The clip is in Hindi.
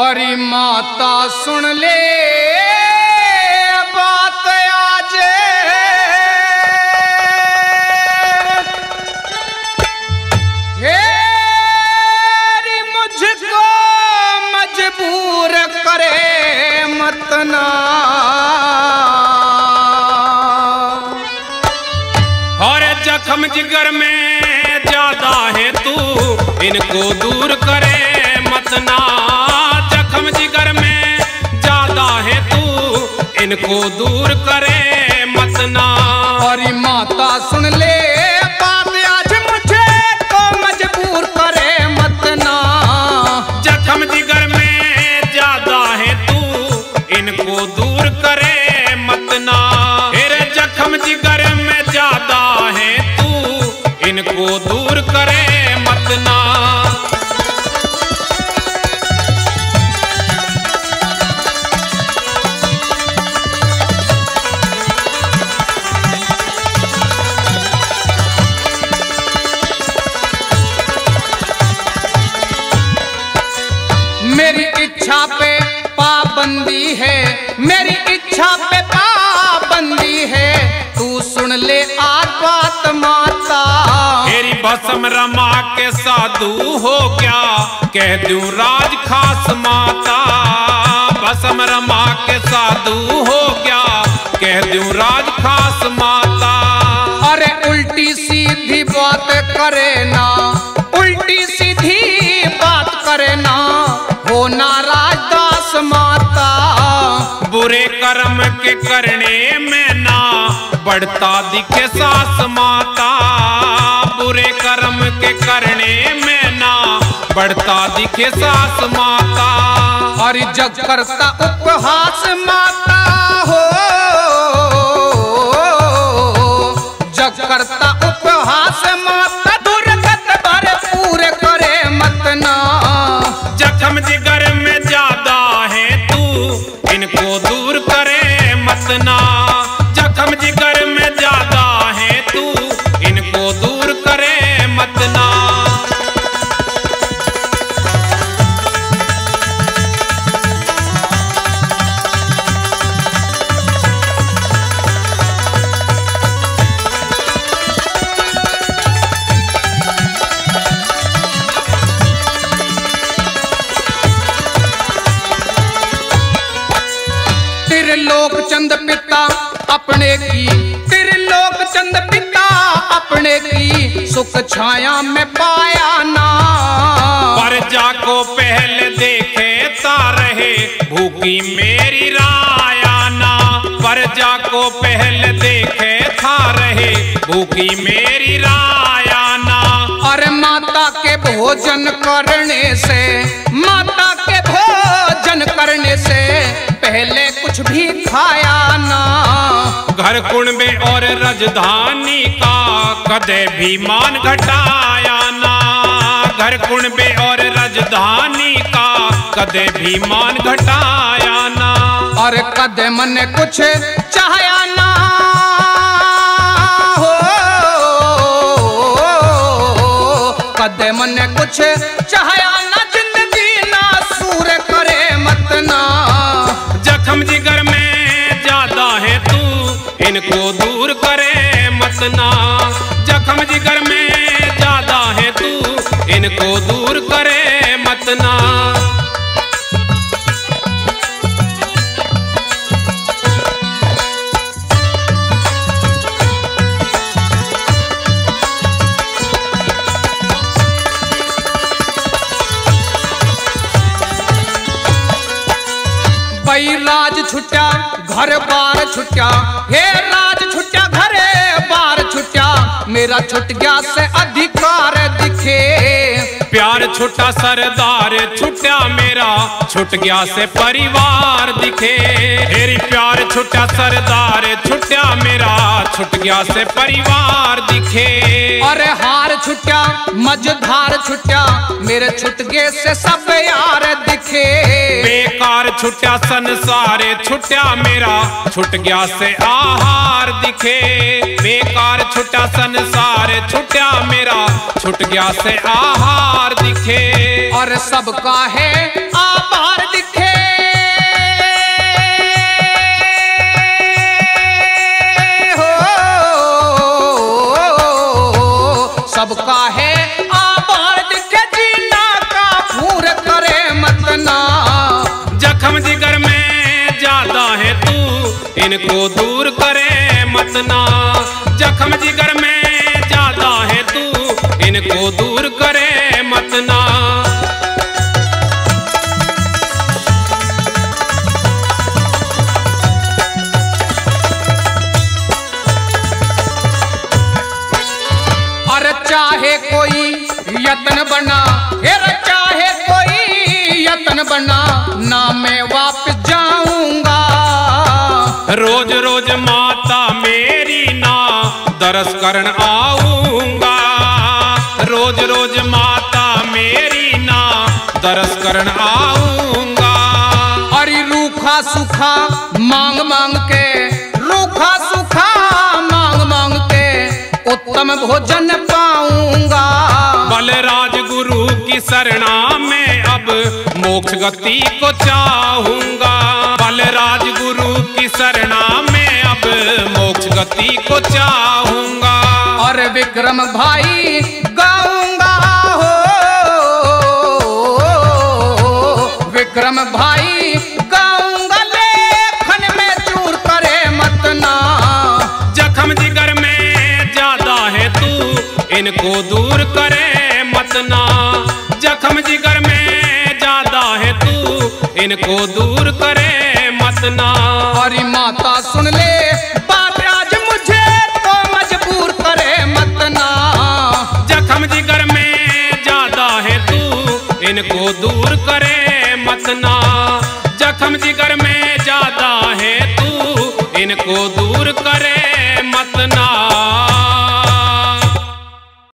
और माता सुन ले, बात आज मुझको मजबूर करे मतना और जख्म जिगर में ज़्यादा है तू, इनको दूर करे मतना इनको दूर करे मतना और माता सुन ले बात आज मुझे को मजबूर करे मतना जख्म जिगर में ज़्यादा है तू इनको दूर करे मतना फिर जख्म जिगर में ज़्यादा है तू इनको दूर करे मतना मेरी इच्छा पे पाबंदी है। तू सुन ले आज बात माता। मेरी भसम रमा के साधु हो क्या? कह दू राज खास माता। भसम रमा के साधु हो क्या? कह दू राज खास माता। अरे उल्टी सीधी बात करे ना। बुरे कर्म के करने में ना बढ़ता दिखे सास माता। बुरे कर्म के करने में ना बढ़ता दिखे सास माता। और जग करता उपहास माता हो। जग करता उपहास माता। दुर्गत भर पूरे करे मतना। जख्म जिगर करे मतना त्रिलोक चंद पिता अपने की। त्रिलोक चंद पिता अपने की। सुख छाया में पाया ना। परजा को पहले देखे ता रहे भूखी मेरी रायाना परजा को पहले देखे था रहे भूखी मेरी रायाना और माता के भोजन करने से माता के भोजन करने से पहले कुछ भी खाया ना। घर कुंड और राजधानी का कदे भी मान घटाया ना। घर कुंड और राजधानी का कदे भी मान घटाया ना। और कदे मन कुछ चाहया ना। हो कदम ने कुछ इनको दूर करे मतना जख्म जिगर में ज़्यादा है तू। इनको दूर करे मतना बई राज छुट्या, घर बार छुट्या। हे राज छुट्या, घरे बार छुट्या। मेरा छुट गया से अधिकार दिखे। प्यार छुटा सरदार छुटा मेरा छुट गया से परिवार दिखे। मेरी प्यार छुटा सरदार छुट्या मेरा छुट गया से परिवार दिखे। अरे हार छुट्या मझधार छुट्या मेरे छुट गए से सब यार दिखे। बेकार छुटा संसार छुटा मेरा छुट गया से आहार दिखे। बेकार छुट्या संसार छुटा मेरा छुट गया से आहार आभार दिखे। और सबका है आभार दिखे। हो सबका है को दिखे जिगर में ज़्यादा है तू इनको दूर करे मतना यत्न बना। हेर चाहे कोई यत्न बना। ना मैं वापस जाऊँगा। रोज रोज माता मेरी ना दरस करन आऊँगा। रोज रोज माता मेरी ना दरस करन आऊँगा। अरे रूखा सुखा मांग मांग के रूखा सुखा मांग मांग के उत्तम भोजन पाऊँगा। बलराज गुरु की शरणा में अब मोक्ष गति को चाहूँगा। बलराज गुरु की शरणा में अब मोक्ष गति को चाहूँगा। और विक्रम भाई गाऊँगा हो। विक्रम भाई गाऊँगा लेखन में चूर करे मत ना। जख्म जिगर में ज़्यादा है तू इनको दूर करे मत ना जख्म जिगर में ज़्यादा है तू इनको दूर करे मत ना हरी माता सुन ले बात आज मुझे तो मजबूर करे मत ना जख्म जिगर में ज़्यादा है तू इनको दूर करे मत ना जख्म जिगर में ज़्यादा है तू इनको दूर करे मत ना